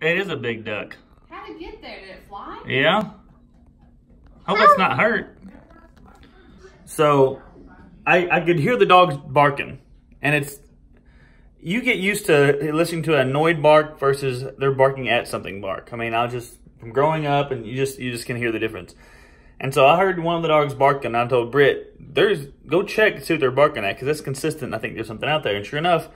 It is a big duck. How'd it get there? Did it fly? Yeah. Hope it's not hurt. So, I I could hear the dogs barking, and it's you get used to listening to an annoyed bark versus they're barking at something bark. I mean, I just from growing up, and you just you just can hear the difference. And so I heard one of the dogs barking, and I told Britt, "There's go check and see what they're barking at, because it's consistent. I think there's something out there." And sure enough,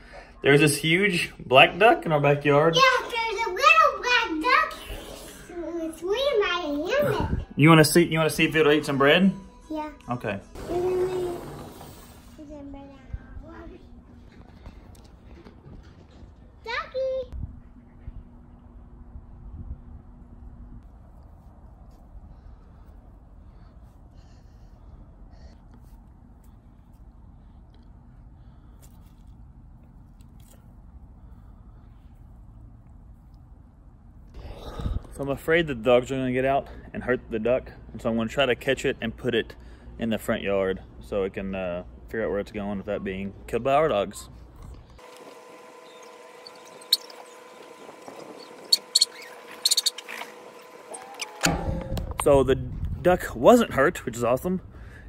there's this huge black duck in our backyard. Yeah, there's a little black duck swimming by a helmet. You want to see? You want to see if it'll eat some bread? Yeah. Okay. So I'm afraid the dogs are gonna get out and hurt the duck, and so I'm gonna try to catch it and put it in the front yard so it can uh, figure out where it's going without being killed by our dogs. So the duck wasn't hurt, which is awesome.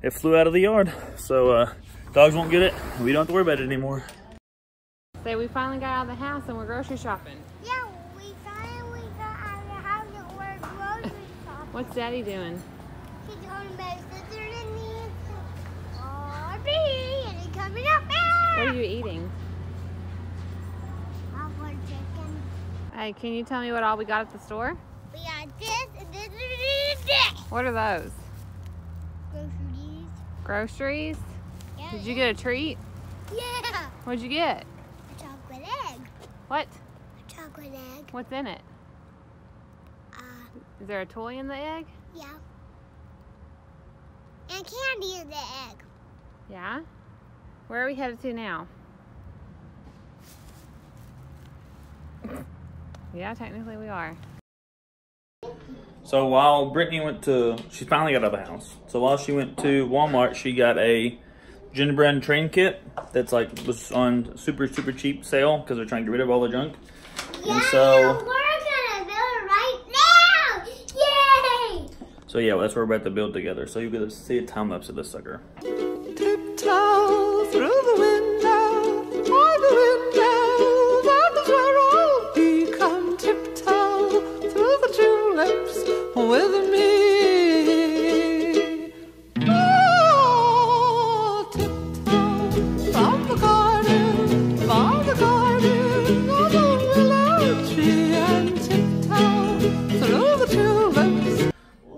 It flew out of the yard, so uh, dogs won't get it. We don't have to worry about it anymore. Say we finally got out of the house and we're grocery shopping. Yeah, What's Daddy doing? He's going to bed sister and me. Oh, and he's coming up there. What are you eating? Popcorn chicken. Hey, can you tell me what all we got at the store? We got this and this and this this. What are those? Groceries. Groceries? Yeah, Did you get a treat? Yeah. What'd you get? A chocolate egg. What? A chocolate egg. What's in it? Is there a toy in the egg? yeah. And candy in the egg. Yeah. Where are we headed to now? Yeah, technically we are. So while Brittany went to, she finally got out of the house. So while she went to Walmart, she got a gingerbread train kit that's like was on super super cheap sale because they're trying to get rid of all the junk. Yeah, so- we're gonna build it right now! Yay! So yeah, well, that's what we're about to build together. So you'll get to see a time lapse of this sucker.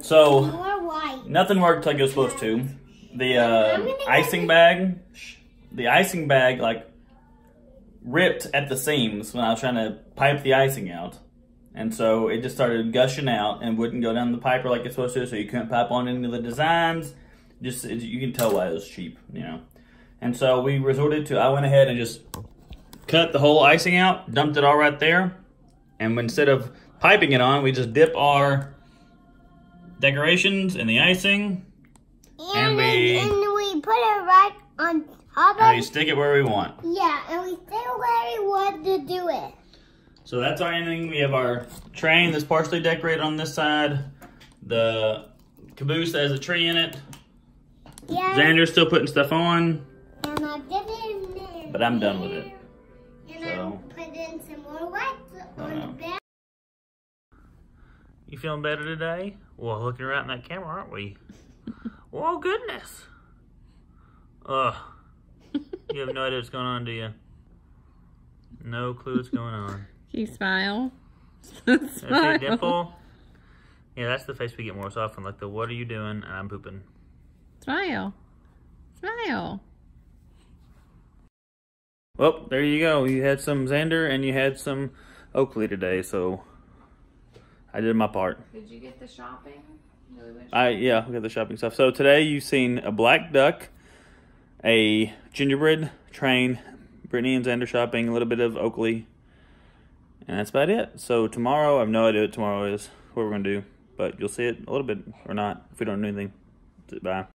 So nothing worked like it was supposed to. The uh, icing bag, the icing bag like ripped at the seams when I was trying to pipe the icing out. And so it just started gushing out and wouldn't go down the piper like it's supposed to, so you couldn't pipe on any of the designs. Just it, you can tell why it was cheap, you know. And so we resorted to I went ahead and just cut the whole icing out, dumped it all right there, and instead of piping it on, we just dip our decorations and the icing, And, And we, we- and we put it right on top and we stick it where we want. Yeah, and we say where we want to do it. So that's our ending. We have our train that's partially decorated on this side. The caboose that has a tree in it. Yeah. Xander's still putting stuff on, And I did it in but I'm done with it. And So- I put in some more lights on uh-huh. the back. You feeling better today? Well, looking right in that camera, aren't we? oh, goodness. Ugh. You have no idea what's going on, do you? No clue what's going on. Can you smile? Okay, dimple. Yeah, that's the face we get more often. Like the "What are you doing?" and I'm pooping. Smile. Smile. Well, there you go. You had some Xander and you had some Oakley today, so I did my part. Did you get the shopping? Really I yeah, we got the shopping stuff. So today you've seen a black duck, a gingerbread train, Brittany and Xander shopping, a little bit of Oakley, and that's about it. So tomorrow, I have no idea what tomorrow is, what we're gonna do, but you'll see it a little bit or not if we don't do anything. Bye.